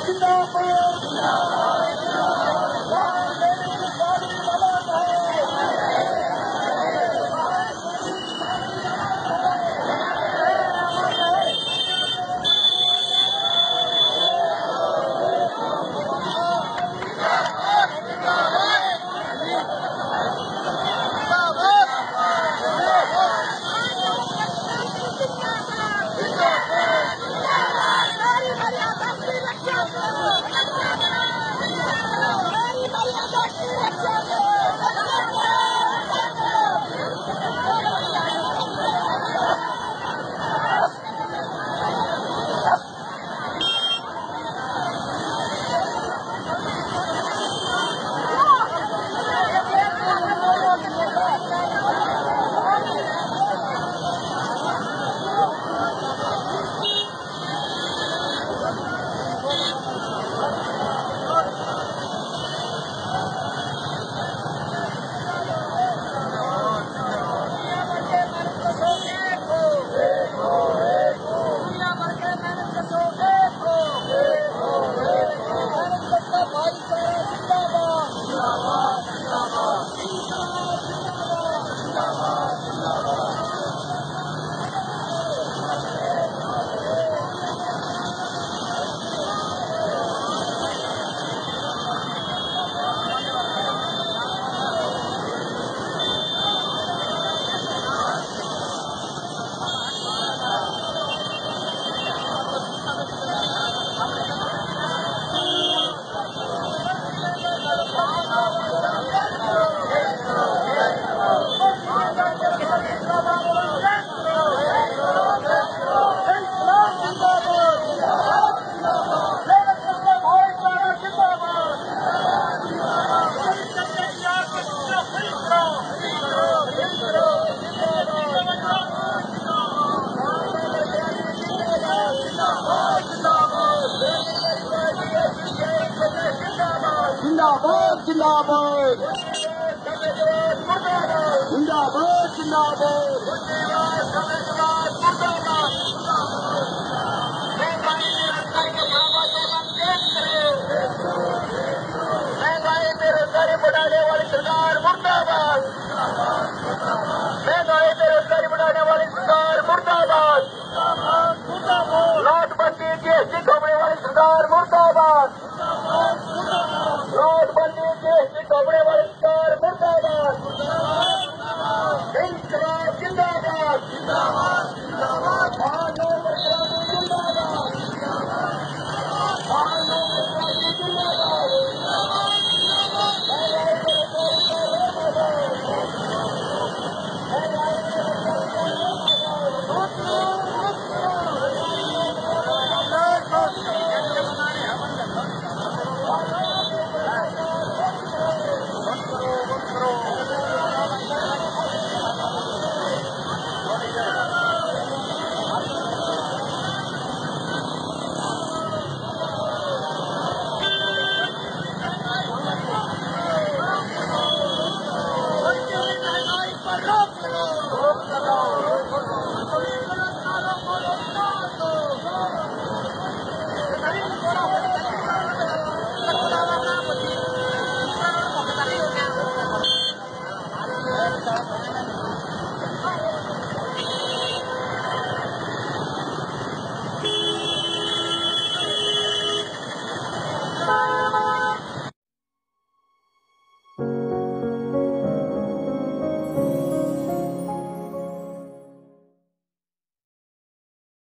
くださ जिंदाबाद जिंदाबाद जिंदाबाद